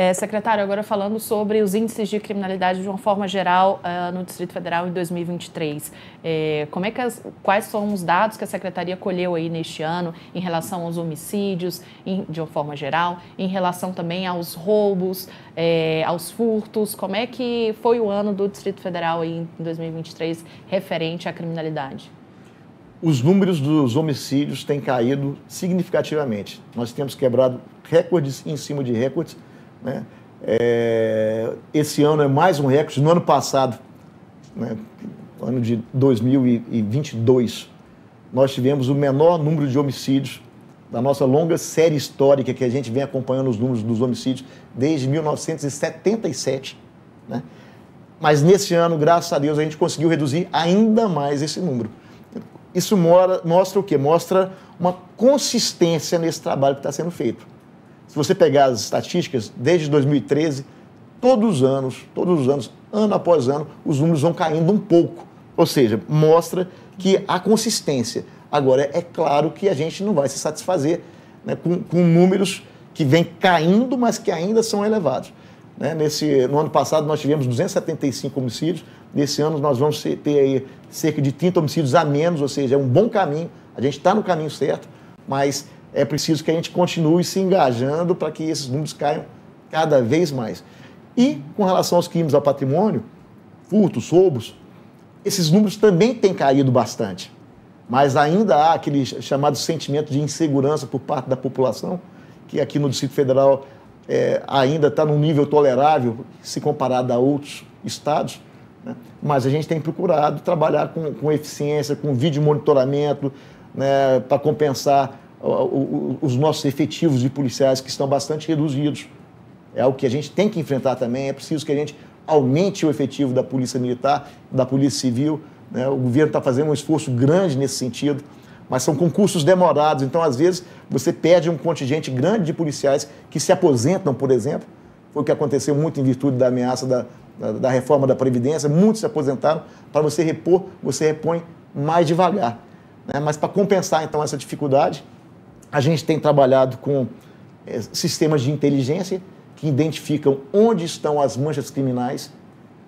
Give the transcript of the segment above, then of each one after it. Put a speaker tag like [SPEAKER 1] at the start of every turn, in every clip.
[SPEAKER 1] É, secretário, agora falando sobre os índices de criminalidade de uma forma geral uh, no Distrito Federal em 2023. É, como é que as, quais são os dados que a Secretaria colheu aí neste ano em relação aos homicídios, em, de uma forma geral, em relação também aos roubos, é, aos furtos? Como é que foi o ano do Distrito Federal aí em 2023 referente à criminalidade?
[SPEAKER 2] Os números dos homicídios têm caído significativamente. Nós temos quebrado recordes em cima de recordes né? É, esse ano é mais um recorde. No ano passado, né, ano de 2022, nós tivemos o menor número de homicídios da nossa longa série histórica que a gente vem acompanhando os números dos homicídios desde 1977. Né? Mas nesse ano, graças a Deus, a gente conseguiu reduzir ainda mais esse número. Isso mora, mostra o quê? Mostra uma consistência nesse trabalho que está sendo feito. Se você pegar as estatísticas, desde 2013, todos os anos, todos os anos, ano após ano, os números vão caindo um pouco. Ou seja, mostra que há consistência. Agora, é claro que a gente não vai se satisfazer né, com, com, números que vêm caindo, mas que ainda são elevados. Né? Nesse, no ano passado, nós tivemos 275 homicídios. Nesse ano, nós vamos ter aí cerca de 30 homicídios a menos, ou seja, é um bom caminho. A gente está no caminho certo, mas é preciso que a gente continue se engajando para que esses números caiam cada vez mais. E com relação aos crimes ao patrimônio, furtos, roubos, esses números também têm caído bastante. Mas ainda há aquele chamado sentimento de insegurança por parte da população, que aqui no Distrito Federal é, ainda está num nível tolerável se comparado a outros estados. Né? Mas a gente tem procurado trabalhar com, com eficiência, com vídeo monitoramento, né, para compensar os nossos efetivos de policiais que estão bastante reduzidos. É algo que a gente tem que enfrentar também. É preciso que a gente aumente o efetivo da Polícia Militar, da Polícia Civil. Né? O governo está fazendo um esforço grande nesse sentido, mas são concursos demorados. Então, às vezes, você perde um contingente grande de policiais que se aposentam, por exemplo. Foi o que aconteceu muito em virtude da ameaça da, da, da reforma da Previdência. Muitos se aposentaram. Para você repor, você repõe mais devagar. Né? Mas para compensar, então, essa dificuldade, a gente tem trabalhado com é, sistemas de inteligência que identificam onde estão as manchas criminais.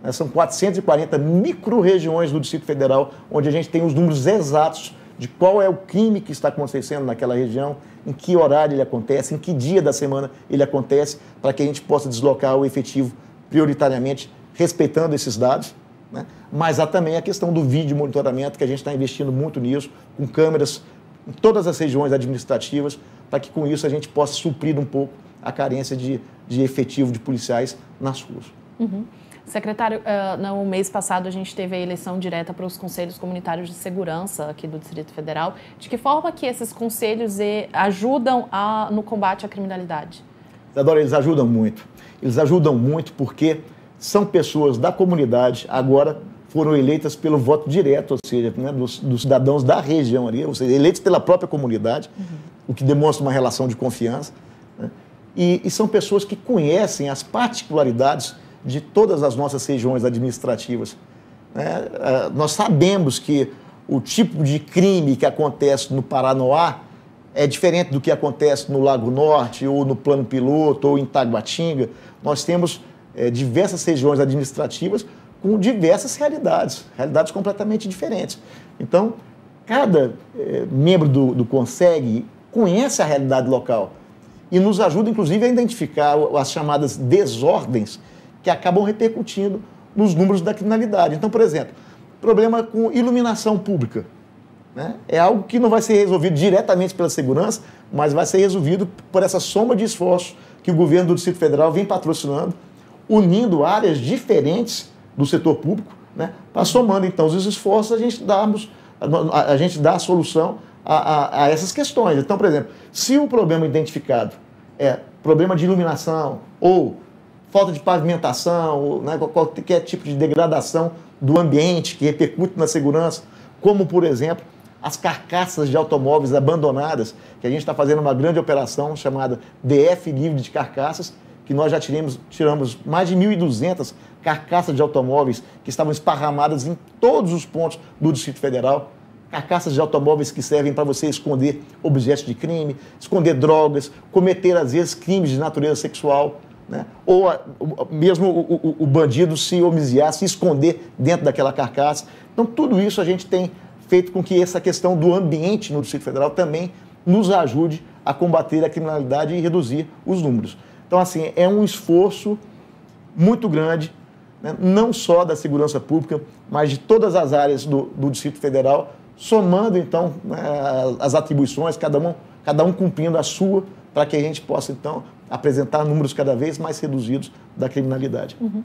[SPEAKER 2] Né? São 440 micro-regiões do Distrito Federal, onde a gente tem os números exatos de qual é o crime que está acontecendo naquela região, em que horário ele acontece, em que dia da semana ele acontece, para que a gente possa deslocar o efetivo prioritariamente respeitando esses dados. Né? Mas há também a questão do vídeo monitoramento, que a gente está investindo muito nisso, com câmeras em todas as regiões administrativas, para que com isso a gente possa suprir um pouco a carência de, de efetivo de policiais nas ruas.
[SPEAKER 1] Uhum. Secretário, uh, no mês passado a gente teve a eleição direta para os conselhos comunitários de segurança aqui do Distrito Federal. De que forma que esses conselhos eh, ajudam a, no combate à criminalidade?
[SPEAKER 2] Isadora, eles ajudam muito. Eles ajudam muito porque são pessoas da comunidade, agora foram eleitas pelo voto direto, ou seja, né, dos, dos, cidadãos da região ali, ou seja, eleitos pela própria comunidade, uhum. o que demonstra uma relação de confiança. Né? E, e, são pessoas que conhecem as particularidades de todas as nossas regiões administrativas. Né? Uh, nós sabemos que o tipo de crime que acontece no Paranoá é diferente do que acontece no Lago Norte, ou no Plano Piloto, ou em Taguatinga. Nós temos é, diversas regiões administrativas com diversas realidades, realidades completamente diferentes. Então, cada eh, membro do, do conhece a realidade local e nos ajuda, inclusive, a identificar as chamadas desordens que acabam repercutindo nos números da criminalidade. Então, por exemplo, problema com iluminação pública. Né? É algo que não vai ser resolvido diretamente pela segurança, mas vai ser resolvido por essa soma de esforços que o governo do Distrito Federal vem patrocinando, unindo áreas diferentes do setor público, né, para somando então os esforços, a gente, darmos, a, a gente dá a solução a, a, a, essas questões. Então, por exemplo, se o problema identificado é problema de iluminação ou falta de pavimentação, ou né, qualquer tipo de degradação do ambiente que repercute na segurança, como, por exemplo, as carcaças de automóveis abandonadas, que a gente está fazendo uma grande operação chamada DF Livre de Carcaças, que nós já tiramos, tiramos mais de 1.200 carcaças de automóveis que estavam esparramadas em todos os pontos do Distrito Federal. Carcaças de automóveis que servem para você esconder objetos de crime, esconder drogas, cometer, às vezes, crimes de natureza sexual. né? ou a, mesmo o, o, o, bandido se homiziar, se esconder dentro daquela carcaça. Então, tudo isso a gente tem feito com que essa questão do ambiente no Distrito Federal também nos ajude a combater a criminalidade e reduzir os números. Então, assim, é um esforço muito grande, né? não só da segurança pública, mas de todas as áreas do, do Distrito Federal, somando, então, né, as atribuições, cada um, cada um cumprindo a sua, para que a gente possa, então, apresentar números cada vez mais reduzidos da criminalidade. Uhum.